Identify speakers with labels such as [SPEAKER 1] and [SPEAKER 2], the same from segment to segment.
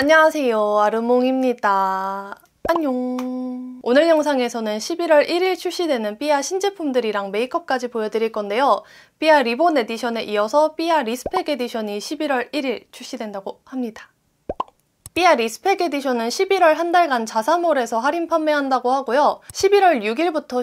[SPEAKER 1] 안녕하세요 아르몽입니다 안녕 오늘 영상에서는 11월 1일 출시되는 삐아 신제품들이랑 메이크업까지 보여드릴 건데요 삐아 리본 edition에 이어서 삐아 respect edition이 11월 1일 출시된다고 합니다 삐아 respect edition은 11월 한 달간 자사몰에서 할인 판매한다고 하고요. 11월 6일부터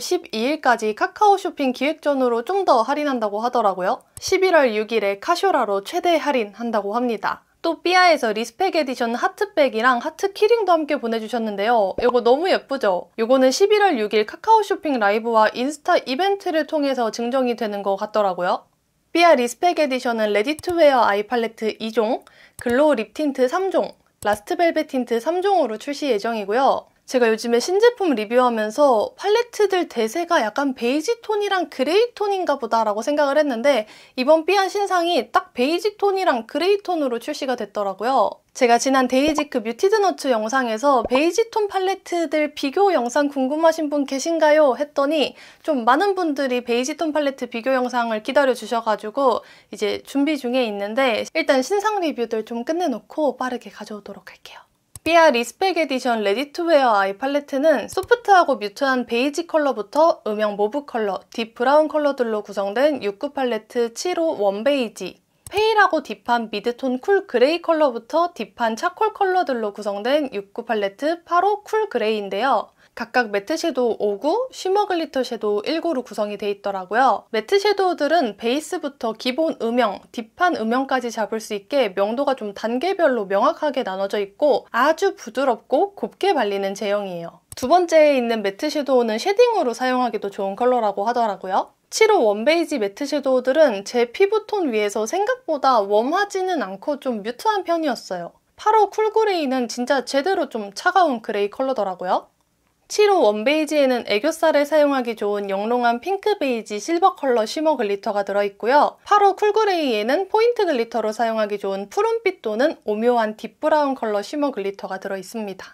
[SPEAKER 1] 12일까지 카카오 쇼핑 기획전으로 좀 더 할인한다고 하더라고요. 11월 6일에 카쇼라로 최대 할인한다고 합니다. 또 삐아에서 respect edition 하트백이랑 하트 key ring도 함께 보내주셨는데요. 이거 너무 예쁘죠? 이거는 11월 6일 카카오 쇼핑 라이브와 인스타 이벤트를 통해서 증정이 되는 것 같더라고요. 삐아 respect edition은 ready to wear eye palette 2종, glow lip tint 3종, last velvet tint 3종으로 출시 예정이고요. 제가 요즘에 신제품 리뷰하면서 팔레트들 대세가 약간 베이지 톤이랑 그레이 톤인가 보다라고 생각을 했는데 이번 삐아 신상이 딱 베이지 톤이랑 그레이 톤으로 출시가 됐더라고요. 제가 지난 데이지크 muted nuts 영상에서 베이지 톤 팔레트들 비교 영상 궁금하신 분 계신가요? 했더니 좀 많은 분들이 베이지 톤 팔레트 비교 영상을 기다려 주셔가지고 이제 준비 중에 있는데 일단 신상 리뷰들 좀 끝내놓고 빠르게 가져오도록 할게요. 삐아 respect edition ready to wear eye palette는 소프트하고 mute한 베이지 컬러부터 음영 mauve 컬러, deep brown 컬러들로 구성된 6구 팔레트 7호 원베이지 페일하고 딥한 미드톤 쿨 그레이 컬러부터 deep한 charcoal 컬러들로 구성된 6구 팔레트 8호 cool gray인데요. 각각 matte shadow 5구, shimmer glitter shadow 1구로 구성이 돼 있더라고요. matte shadow들은 베이스부터 기본 음영, deep한 음영까지 잡을 수 있게 명도가 좀 단계별로 명확하게 나눠져 있고 아주 부드럽고 곱게 발리는 제형이에요. 두 번째에 있는 matte shadow는 shading으로 사용하기도 좋은 컬러라고 하더라고요. 7호 warm beige matte shadow들은 제 피부톤 위에서 생각보다 warm하지는 않고 좀 mute한 편이었어요. 8호 cool gray는 진짜 제대로 좀 차가운 그레이 컬러더라고요. 7호 웜베이지에는 애교살에 사용하기 좋은 영롱한 핑크 베이지 실버 컬러 shimmer glitter가 들어있고요. 8호 쿨그레이에는 포인트 glitter로 사용하기 좋은 푸른빛 또는 오묘한 deep brown 컬러 shimmer glitter가 들어있습니다.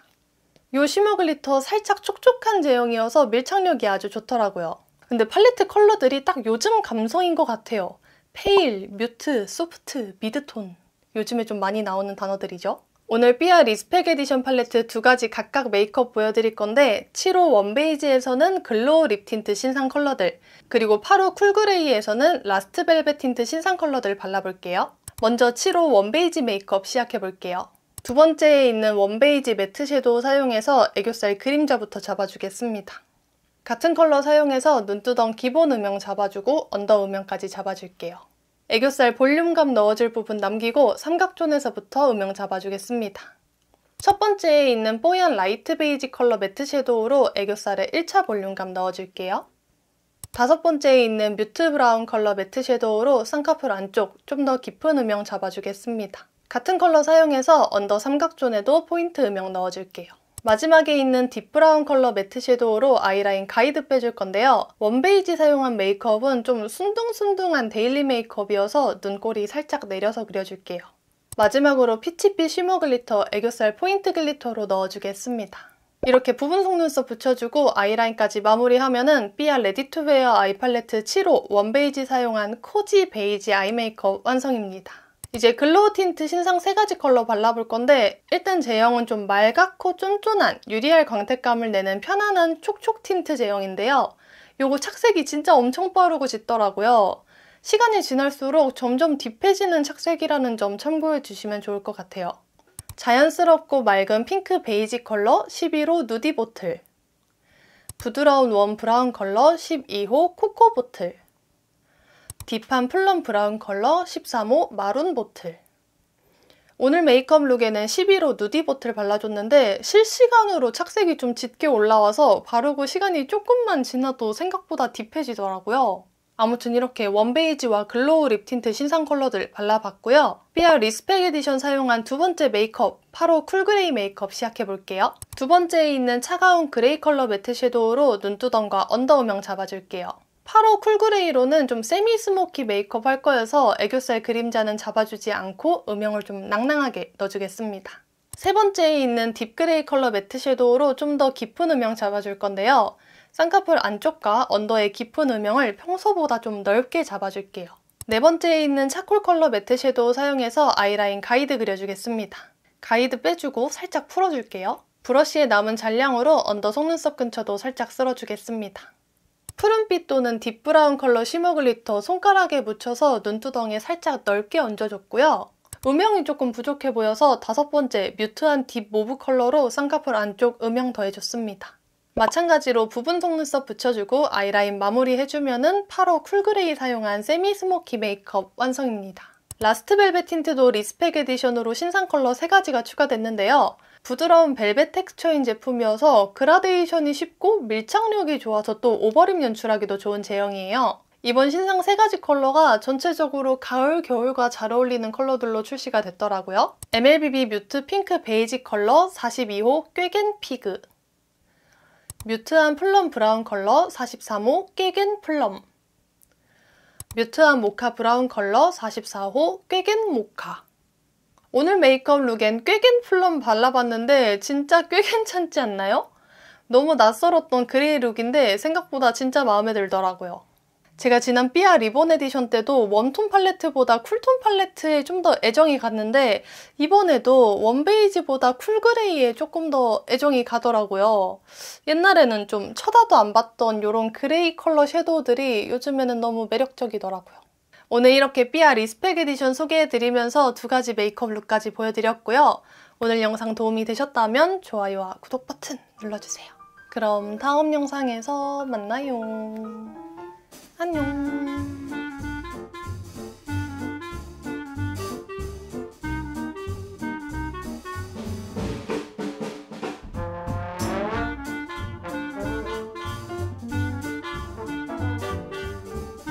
[SPEAKER 1] 이 shimmer glitter 살짝 촉촉한 제형이어서 밀착력이 아주 좋더라고요. 근데 팔레트 컬러들이 딱 요즘 감성인 것 같아요. pale, mute, soft, mid tone 요즘에 좀 많이 나오는 단어들이죠. 오늘 삐아 리스펙 에디션 팔레트 두 가지 각각 메이크업 보여드릴 건데 7호 웜베이지에서는 글로우 립 틴트 신상 컬러들 그리고 8호 쿨그레이에서는 라스트 벨벳 틴트 신상 컬러들 발라볼게요. 먼저 7호 웜베이지 메이크업 시작해볼게요. 두 번째에 있는 웜베이지 matte shadow 사용해서 애교살 그림자부터 잡아주겠습니다. 같은 컬러 사용해서 눈두덩 기본 음영 잡아주고 언더 음영까지 잡아줄게요. 애교살 볼륨감 넣어줄 부분 남기고 삼각존에서부터 음영 잡아주겠습니다. 첫 번째에 있는 뽀얀 light beige 컬러 matte shadow로 애교살에 1차 볼륨감 넣어줄게요. 다섯 번째에 있는 mute brown 컬러 matte shadow로 쌍꺼풀 안쪽 좀 더 깊은 음영 잡아주겠습니다. 같은 컬러 사용해서 언더 삼각존에도 포인트 음영 넣어줄게요. 마지막에 있는 deep brown 컬러 matte shadow로 아이라인 가이드 빼줄 건데요. 웜베이지 사용한 메이크업은 좀 순둥순둥한 daily 메이크업이어서 눈꼬리 살짝 내려서 그려줄게요. 마지막으로 피치빛 shimmer glitter 애교살 포인트 glitter로 넣어주겠습니다. 이렇게 부분 속눈썹 붙여주고 아이라인까지 마무리하면 은 삐아 레디 투 웨어 아이 팔레트 7호 웜베이지 사용한 cozy beige eye 메이크업 완성입니다. 이제 글로우 틴트 신상 세 가지 컬러 발라볼 건데 일단 제형은 좀 맑고 쫀쫀한 유리알 광택감을 내는 편안한 촉촉 틴트 제형인데요. 요거 착색이 진짜 엄청 빠르고 짙더라고요. 시간이 지날수록 점점 deep해지는 착색이라는 점 참고해 주시면 좋을 것 같아요. 자연스럽고 맑은 핑크 베이지 컬러 11호 누디 보틀 부드러운 warm brown 컬러 12호 코코 보틀 deep한 plum brown 컬러 13호 마룬 보틀 오늘 메이크업 look에는 11호 누디 보틀 발라줬는데 실시간으로 착색이 좀 짙게 올라와서 바르고 시간이 조금만 지나도 생각보다 deep해지더라고요. 아무튼 이렇게 웜베이지와 글로우 립 틴트 신상 컬러들 발라봤고요. 삐아 리스펙 에디션 사용한 두 번째 메이크업, 8호 쿨그레이 메이크업 시작해볼게요. 두 번째에 있는 차가운 gray 컬러 matte shadow로 눈두덩과 언더 음영 잡아줄게요. 8호 쿨그레이로는 좀 semi smoky 메이크업 할 거여서 애교살 그림자는 잡아주지 않고 음영을 좀 낭낭하게 넣어주겠습니다. 세 번째에 있는 deep gray 컬러 matte shadow로 좀 더 깊은 음영 잡아줄 건데요. 쌍꺼풀 안쪽과 언더의 깊은 음영을 평소보다 좀 넓게 잡아줄게요. 네 번째에 있는 charcoal 컬러 matte shadow 사용해서 아이라인 가이드 그려주겠습니다. 가이드 빼주고 살짝 풀어줄게요. 브러쉬에 남은 잔량으로 언더 속눈썹 근처도 살짝 쓸어주겠습니다. 푸른빛 또는 deep brown 컬러 shimmer glitter 손가락에 묻혀서 눈두덩이에 살짝 넓게 얹어줬고요. 음영이 조금 부족해 보여서 다섯 번째 mute한 deep mauve 컬러로 쌍꺼풀 안쪽 음영 더해줬습니다. 마찬가지로 부분 속눈썹 붙여주고 아이라인 마무리해주면 은 8호 쿨그레이 사용한 semi smoky 메이크업 완성입니다. 라스트 벨벳 틴트도 리스펙 에디션으로 신상 컬러 3가지가 추가됐는데요. 부드러운 벨벳 텍스처인 제품이어서 그라데이션이 쉽고 밀착력이 좋아서 또 over lip 연출하기도 좋은 제형이에요. 이번 신상 3가지 컬러가 전체적으로 가을, 겨울과 잘 어울리는 컬러들로 출시가 됐더라고요. MLBB mute pink beige 컬러 42호 꿰겐 피그 mute한 plum brown 컬러 43호 꿰겐 플럼 mute한 mocha brown 컬러 44호 꿰겐 모카 오늘 메이크업 look엔 꿰겐 플럼 발라봤는데 진짜 꽤 괜찮지 않나요? 너무 낯설었던 gray look인데 생각보다 진짜 마음에 들더라고요. 제가 지난 삐아 리본 에디션 때도 warm tone 팔레트보다 cool tone 팔레트에 좀 더 애정이 갔는데 이번에도 웜베이지보다 쿨그레이에 조금 더 애정이 가더라고요. 옛날에는 좀 쳐다도 안 봤던 이런 gray 컬러 shadow들이 요즘에는 너무 매력적이더라고요. 오늘 이렇게 삐아 리스펙 에디션 소개해드리면서 두 가지 메이크업 look까지 보여드렸고요. 오늘 영상 도움이 되셨다면 좋아요와 구독 버튼 눌러주세요. 그럼 다음 영상에서 만나요. 안녕